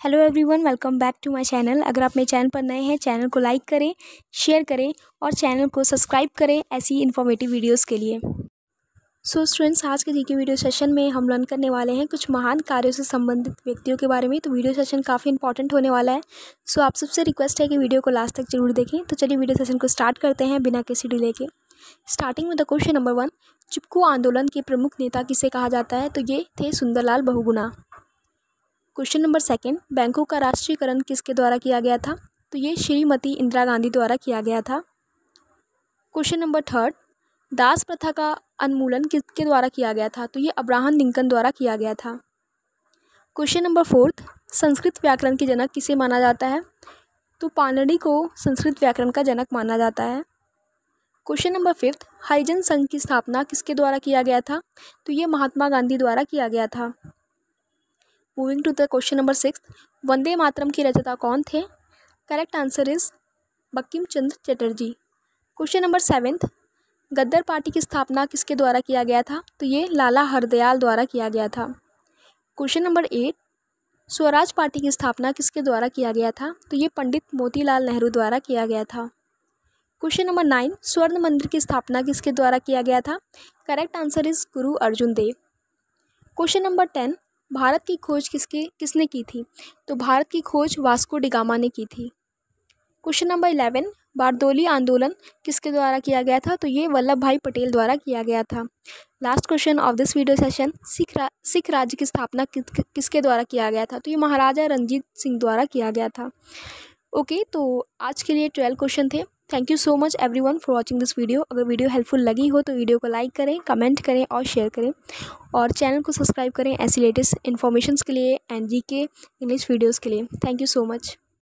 Hello everyone welcome back to my channel अगर आप मेरे चैनल पर नए हैं चैनल को लाइक करें शेयर करें और चैनल को सब्सक्राइब करें ऐसी इन्फॉर्मेटिव वीडियोस के लिए। सो so, स्टूडेंट्स आज के जी के वीडियो सेशन में हम लर्न करने वाले हैं कुछ महान कार्यों से संबंधित व्यक्तियों के बारे में। तो वीडियो सेशन काफ़ी इंपॉर्टेंट होने वाला है। सो so, आप सबसे रिक्वेस्ट है कि वीडियो को लास्ट तक ज़रूर देखें। तो चलिए वीडियो सेशन को स्टार्ट करते हैं बिना किसी डिले के। स्टार्टिंग में the question number one Chipko आंदोलन के प्रमुख नेता किसे कहा जाता है? तो ये थे Sundarlal Bahuguna. Question number second बैंकों का राष्ट्रीयकरण किसके द्वारा किया गया था? तो ये श्रीमती इंदिरा गांधी द्वारा किया गया था। क्वेश्चन नंबर थर्ड दास प्रथा का उन्मूलन किसके द्वारा किया गया था? तो ये अब्राहम लिंकन द्वारा किया गया था। क्वेश्चन नंबर फोर्थ संस्कृत व्याकरण के जनक किसे माना जाता है? तो पानडी को संस्कृत व्याकरण का जनक माना जाता है। क्वेश्चन नंबर फिफ्थ हरिजन संघ की स्थापना किसके द्वारा किया गया था? तो ये महात्मा गांधी द्वारा किया गया था। Moving to the question number six Vande Mataram की रचयिता कौन थे correct answer is Bankim Chandra Chatterjee question number seventh Ghadar party की स्थापना किसके द्वारा किया गया था तो ये लाला हरदयाल द्वारा किया गया था question number eight Swaraj party की स्थापना किसके द्वारा किया गया था तो ये पंडित मोतीलाल नेहरू द्वारा किया गया था क्वेश्चन नंबर नाइन स्वर्ण मंदिर की स्थापना किसके द्वारा किया गया था correct answer is Guru Arjun Dev question number ten Bharat की खोज किसके किसने की थी? तो भारत की खोज वास्को डिगामा ने की थी। क्वेश्चन नंबर इलेवन बारदोली आंदोलन किसके द्वारा किया गया था? तो ये वल्लभ भाई पटेल द्वारा किया गया था। Last question of this video session Sikh रा, सिख राज्य की स्थापना कि, किसके द्वारा किया गया था? तो ये महाराजा रंजीत सिंह द्वारा किया गया था। ओके तो आज के लिए ट्वेल्व क्वेश्चन थे। Thank you so much everyone for watching this video अगर वीडियो हेल्पफुल लगी हो तो वीडियो को लाइक करें कमेंट करें और शेयर करें. और चैनल को सब्सक्राइब करें ऐसी लेटेस्ट इन्फॉर्मेशन के लिए एंड जी के इंग्लिश वीडियोज़ के लिए. Thank you so much